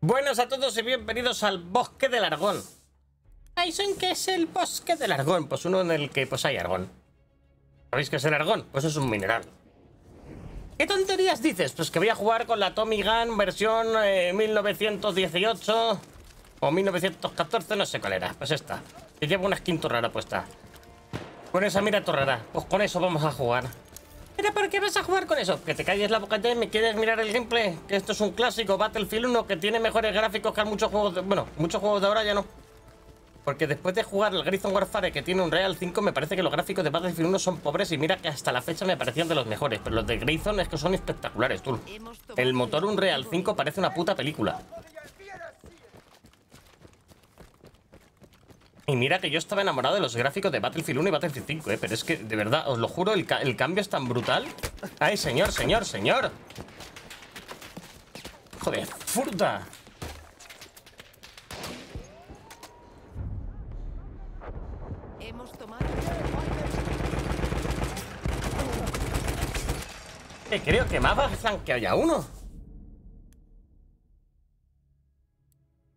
Buenos a todos y bienvenidos al Bosque del Argón. ¿Sabéis qué es el Bosque del Argón? Pues uno en el que pues hay argón. ¿Sabéis qué es el argón? Pues es un mineral. ¿Qué tonterías dices? Pues que voy a jugar con la Tommy Gun versión 1918 eh, o 1914, no sé cuál era. Pues esta. Que lleva una skin rara puesta. Con esa mira torrara. Pues con eso vamos a jugar. ¿Pero por qué vas a jugar con eso? Que te calles la boca ya y me quieres mirar el gameplay. Que esto es un clásico Battlefield 1 que tiene mejores gráficos que muchos juegos de... Bueno, muchos juegos de ahora ya no. Porque después de jugar el Grayson Warfare que tiene un Real 5, me parece que los gráficos de Battlefield 1 son pobres y mira que hasta la fecha me parecían de los mejores. Pero los de Grayson es que son espectaculares, tú. El motor Unreal 5 parece una puta película. Y mira que yo estaba enamorado de los gráficos de Battlefield 1 y Battlefield 5, ¿eh? Pero es que, de verdad, os lo juro, el, el cambio es tan brutal. ¡Ay, señor, señor, señor! ¡Joder, fruta! Hemos tomado... Eh, creo que más va que haya uno.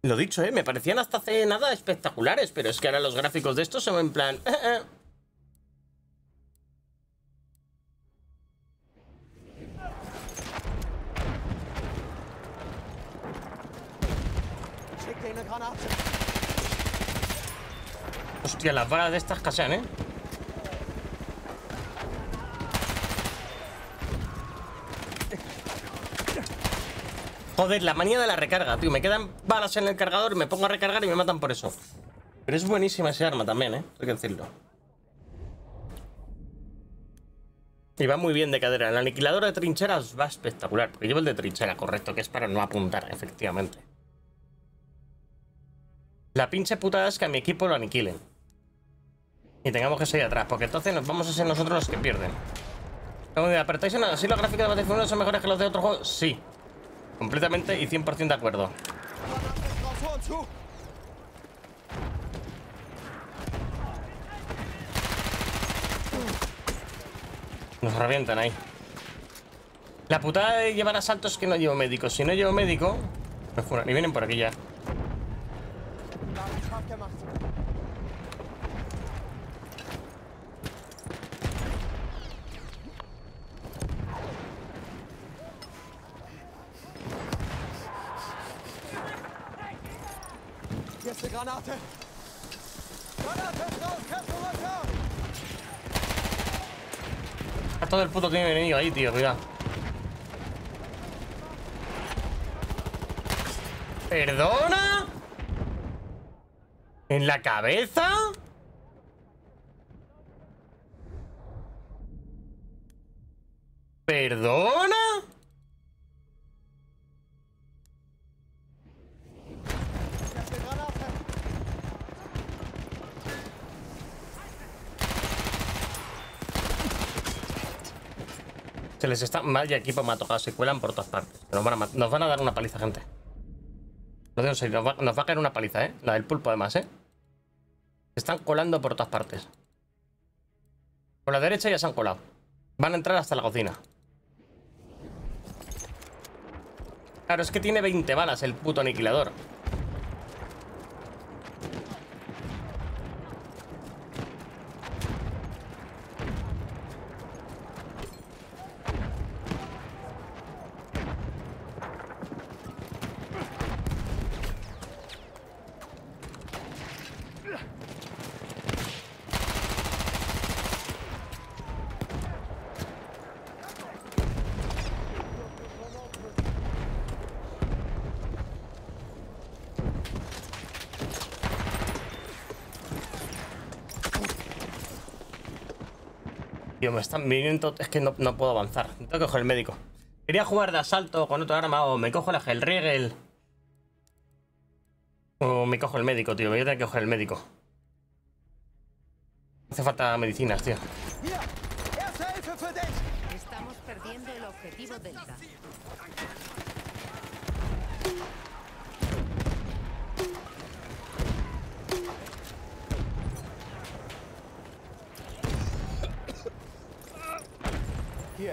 Lo dicho, ¿eh? Me parecían hasta hace nada espectaculares, pero es que ahora los gráficos de estos son en plan... Eh, eh. Hostia, las balas de estas casean, ¿eh? Joder, la manía de la recarga, tío. Me quedan balas en el cargador, me pongo a recargar y me matan por eso. Pero es buenísima ese arma también, ¿eh? Hay que decirlo. Y va muy bien de cadera. El aniquilador de trincheras va espectacular. Porque llevo el de trinchera, correcto, que es para no apuntar, efectivamente. La pinche putada es que a mi equipo lo aniquilen. Y tengamos que seguir atrás, porque entonces nos vamos a ser nosotros los que pierden. ¿Apretáis en nada? ¿Sí los gráficos de Battlefield 1 son mejores que los de otros juegos? Sí. Completamente y 100% de acuerdo. Nos revientan ahí. La putada de llevar asaltos es que no llevo médico. Si no llevo médico, me furan. Y vienen por aquí ya. Granate! ¡Granate todo el puto tiene enemigo ahí, tío, cuidado. ¿Perdona? ¿En la cabeza? Se les está... Vaya equipo me ha tocado, se cuelan por todas partes. Nos van a, dar una paliza, gente. No nos va, nos va a caer una paliza, ¿eh? La del pulpo, además, ¿eh? Se están colando por todas partes. Por la derecha ya se han colado. Van a entrar hasta la cocina. Claro, es que tiene 20 balas el puto aniquilador. Tío, me están viniendo... Es que no, puedo avanzar. Tengo que coger el médico. Quería jugar de asalto con otro arma o me cojo la Hellriegel. O me cojo el médico, tío. Me voy a tener que coger el médico. Hace falta medicinas, tío. Estamos perdiendo el objetivo Delta.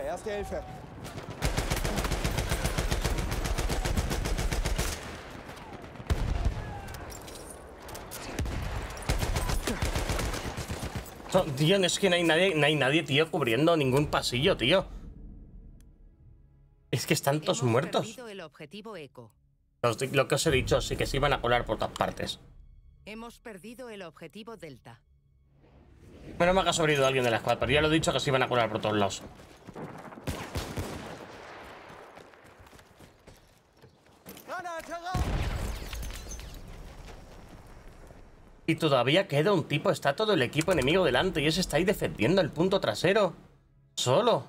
Erste Hilfe. Tío, no es que no hay nadie, no hay nadie, tío, cubriendo ningún pasillo, tío. Es que están todos muertos. Lo que os he dicho, sí que se iban a colar por todas partes. Hemos perdido el objetivo Delta. Menos mal ha sobrevivido alguien de la squad, pero ya lo he dicho que se iban a colar por todos lados. Y todavía queda un tipo, está todo el equipo enemigo delante y ese está ahí defendiendo el punto trasero. Solo.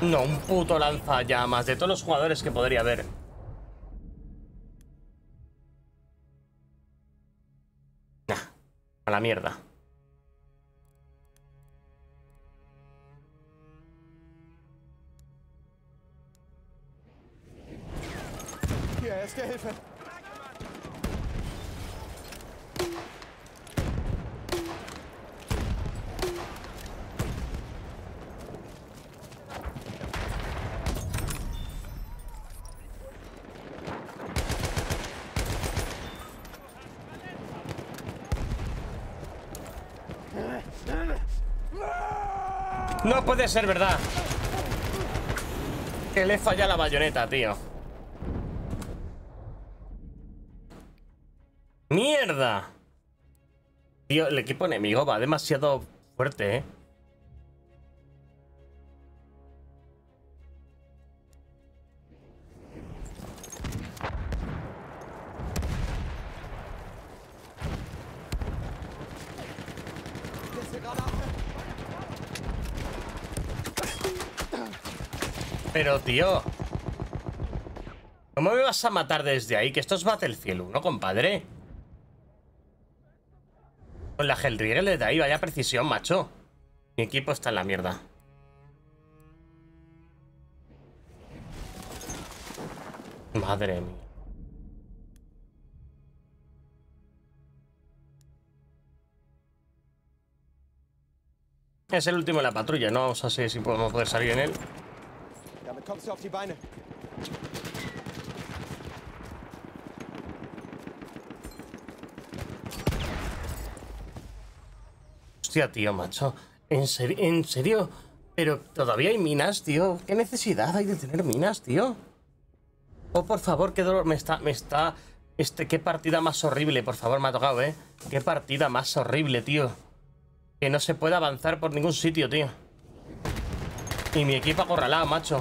No, un puto lanzallamas de todos los jugadores que podría haber. Mierda. Hilfe. No puede ser verdad. Que le falla la bayoneta, tío. ¡Mierda! Tío, el equipo enemigo va demasiado fuerte, ¿eh? Pero, tío. ¿Cómo me vas a matar desde ahí? Que esto es Battlefield 1, compadre. Con la Hellrigel desde ahí, vaya precisión, macho. Mi equipo está en la mierda. Madre mía. Es el último de la patrulla, no vamos a ver si podemos poder salir en él. Kommst du auf. Hostia, tío, macho. ¿En serio? ¿En serio? Pero todavía hay minas, tío. ¿Qué necesidad hay de tener minas, tío? Oh, por favor, qué dolor. Me está. Me está. Este, qué partida más horrible, por favor, me ha tocado, ¿eh? Qué partida más horrible, tío. Que no se puede avanzar por ningún sitio, tío. Y mi equipo acorralado, macho.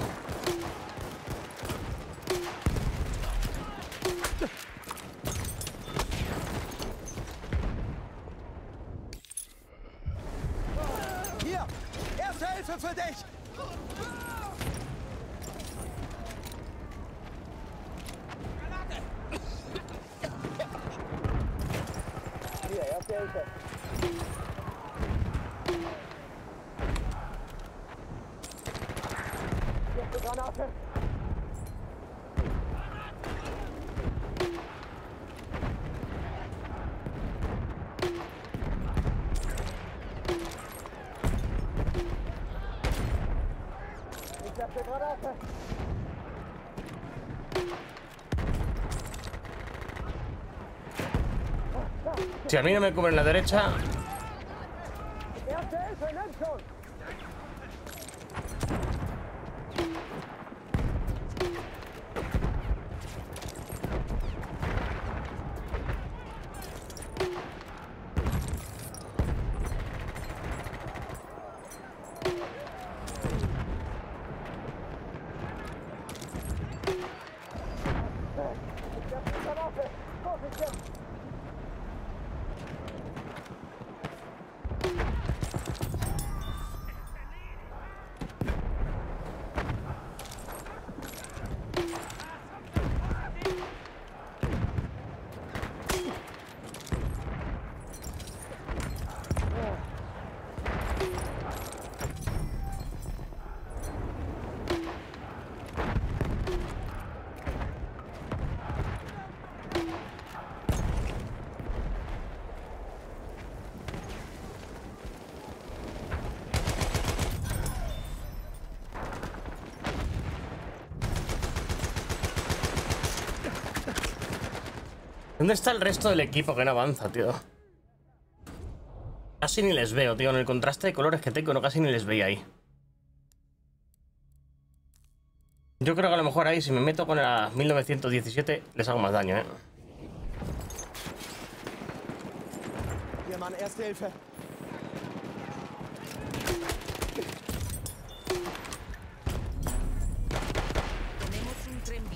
Si a mí no me cubren la derecha. Erste Hilfe, nimm schon. ¿Dónde está el resto del equipo que no avanza, tío? Casi ni les veo, tío. En el contraste de colores que tengo, no casi ni les veía ahí. Yo creo que a lo mejor ahí, si me meto con la 1917, les hago más daño, ¿eh?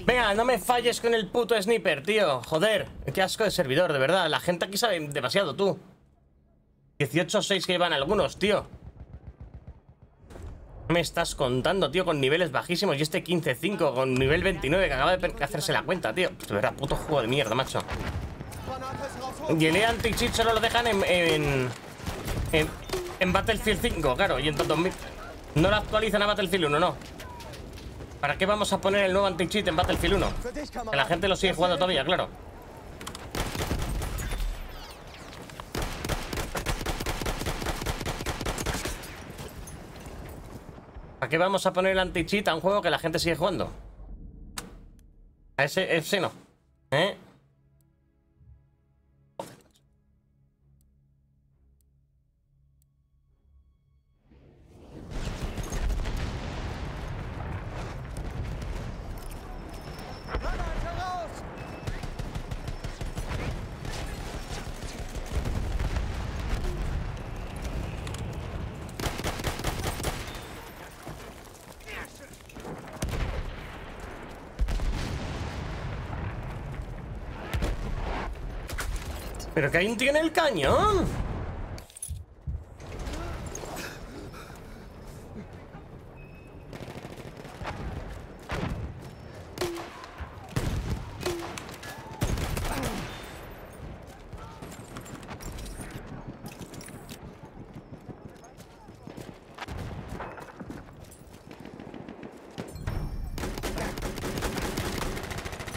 Venga, no me falles con el puto sniper, tío. Joder, qué asco de servidor, de verdad. La gente aquí sabe demasiado, tú. 18-6 que llevan algunos, tío. ¿Qué Me estás contando, tío, con niveles bajísimos y este 15-5 con nivel 29 que acaba de hacerse la cuenta, tío. Pues de verdad, puto juego de mierda, macho. Y el anti-cheat solo lo dejan en, en, en, en Battlefield 5, claro, y en 2000. No lo actualizan a Battlefield 1, no. ¿Para qué vamos a poner el nuevo anti-cheat en Battlefield 1? Für dich, Kamerad. Que la gente lo sigue jugando todavía, claro. ¿Para qué vamos a poner el anti-cheat a un juego que la gente sigue jugando? A ese, ese no. ¿Eh? ¿Pero que ahí tiene el cañón?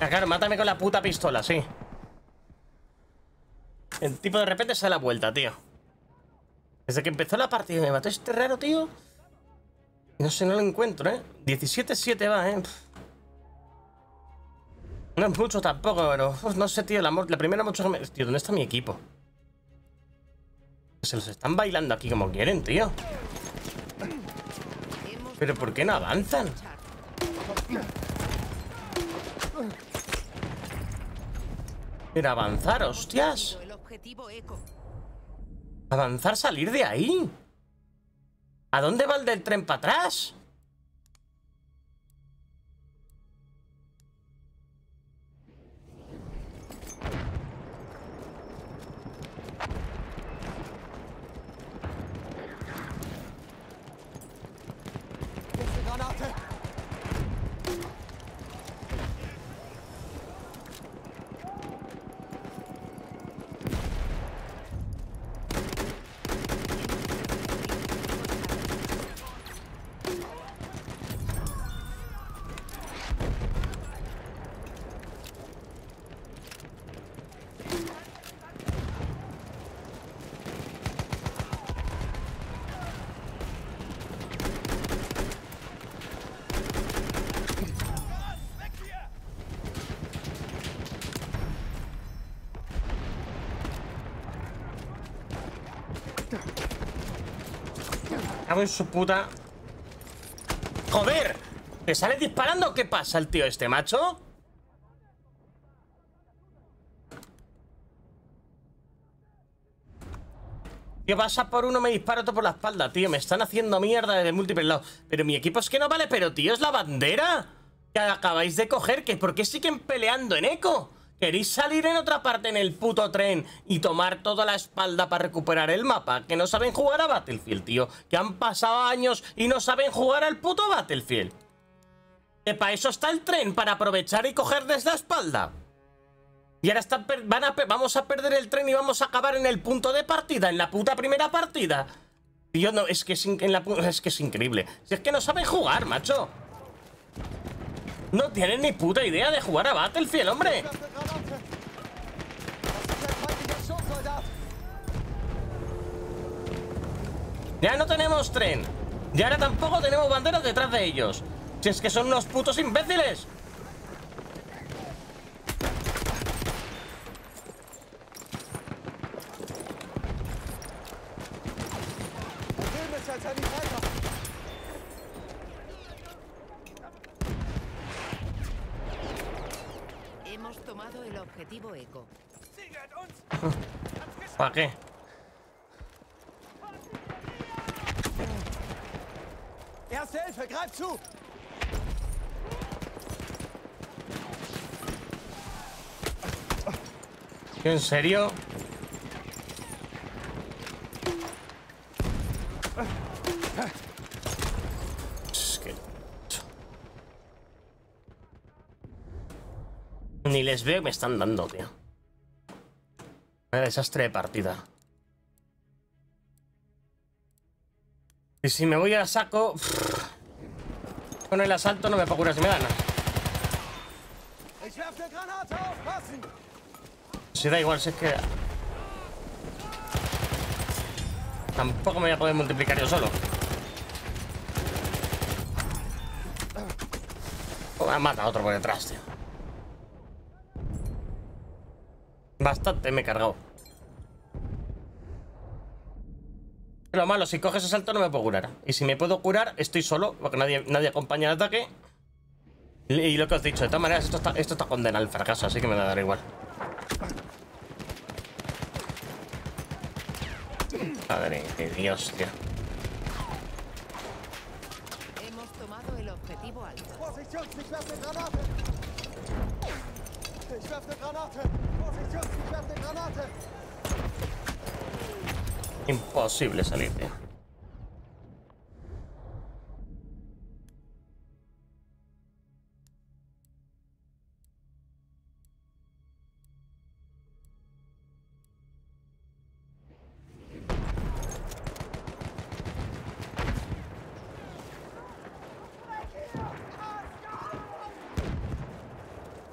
Ah, Claro, mátame con la puta pistola, sí. El tipo de repente se da la vuelta, tío. Desde que empezó la partida me mató este raro, tío. No sé, no lo encuentro, ¿eh? 17-7 va, ¿eh? No es mucho tampoco, pero... no sé, tío, la, primera mucho que me... Tío, ¿dónde está mi equipo? Se los están bailando aquí como quieren, tío. ¿Pero por qué no avanzan? Pero avanzar, hostias. Objetivo eco. Avanzar, salir de ahí. ¿A dónde va el del tren para atrás? Nächste Granate. Cago en su puta. ¡Joder! ¿Te sale disparando qué pasa el tío este, macho? Tío, pasa por uno, me dispara otro por la espalda, tío. Me están haciendo mierda desde múltiples lados. Pero mi equipo es que no vale, pero tío, es la bandera que acabáis de coger. que ¿Por qué siguen peleando en eco? ¿Queréis salir en otra parte en el puto tren y tomar toda la espalda para recuperar el mapa? Que no saben jugar a Battlefield, tío. Que han pasado años y no saben jugar al puto Battlefield. Que para eso está el tren, para aprovechar y coger desde la espalda. Y ahora están van a vamos a perder el tren y vamos a acabar en el punto de partida, en la puta primera partida. Tío, no, es que es, es que es increíble. Si es que no saben jugar, macho. No tienen ni puta idea de jugar a Battlefield, hombre. Ya no tenemos tren. Y ahora tampoco tenemos banderas detrás de ellos. Si es que son unos putos imbéciles. Sanitäter! Hemos tomado el objetivo Eco. ¿Para qué? Erste Hilfe, greif zu! ¿En serio? Ni les veo me están dando, tío. Vaya desastre de partida. Y si me voy a saco... Con el asalto no me puedo curar si me gana. Si da igual, si es que... Tampoco me voy a poder multiplicar yo solo. Oh, me ha matado otro por detrás, tío. Bastante me he cargado. Lo malo, si coges ese salto no me puedo curar. Y si me puedo curar, estoy solo, porque nadie, nadie acompaña el ataque. Y lo que os he dicho, de todas maneras, esto está, esto está condenado al fracaso, así que me va a dar igual. Madre de Dios, tío. Hemos tomado el objetivo. Vorsicht, Jungs, ich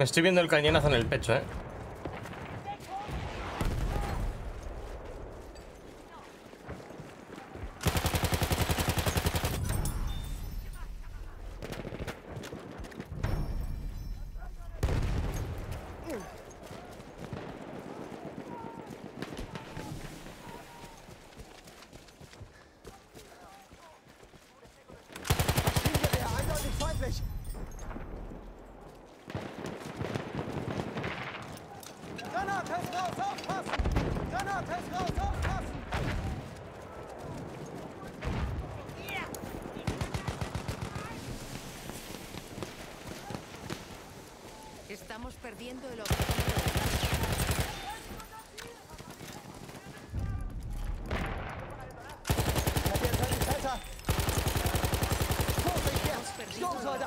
estoy viendo el cañonazo en el pecho, eh. Maschinengewehr, eindeutig feindlich! Granate ist raus, aufpassen! Granate ist raus, aufpassen! Estamos perdiendo el objetivo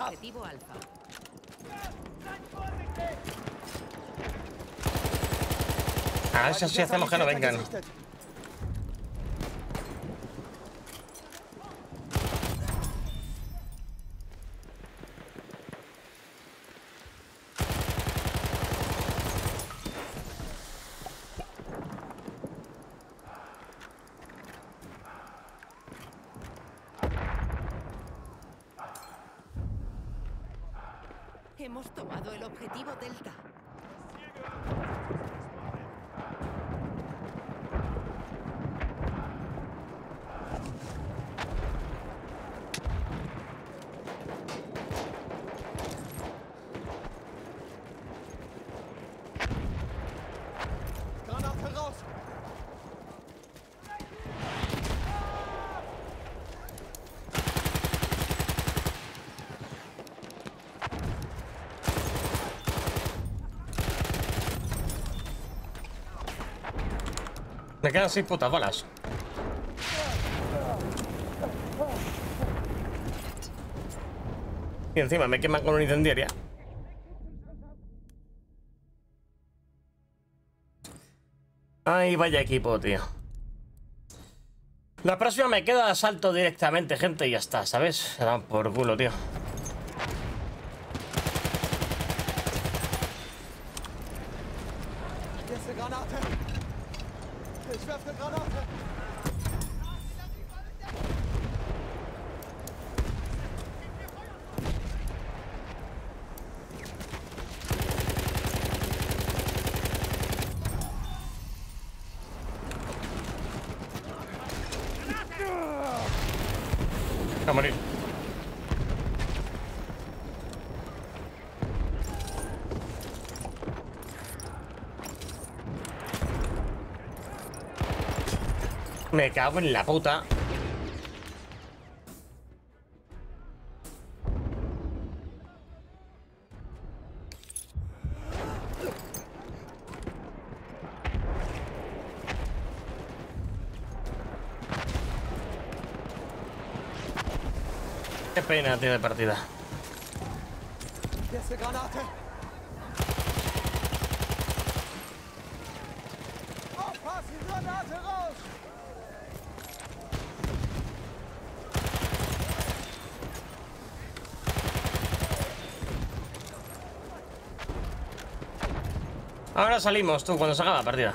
objetivo Alfa. A ver si así hacemos que no vengan. Gesichtet. Hemos tomado el objetivo Delta. Granate raus! Me quedan seis putas balas. Y encima me queman con una incendiaria. Ay, vaya equipo, tío. La próxima me quedo de asalto directamente, gente, y ya está, ¿sabes? Se dan por culo, tío. Hier ist eine Granate! Ich werfe eine Granate! A morir. Me cago en la puta. Qué pena, de partida. Jetzt eine Granate. Aufpassen, Granate raus! Ahora salimos, tú, cuando se acaba la partida.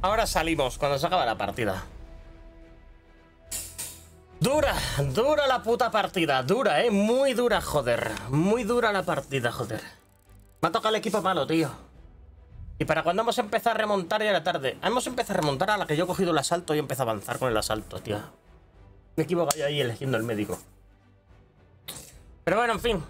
Ahora salimos, cuando se acaba la partida. Dura, dura la puta partida, dura, eh, muy dura, joder. Muy dura la partida, joder. Me ha tocado el equipo malo, tío. Y para cuando hemos empezado a remontar ya era tarde. Hemos empezado a remontar a la que yo he cogido el asalto y empezado a avanzar con el asalto, tío. Me he equivocado ahí eligiendo el médico. Pero bueno, en fin.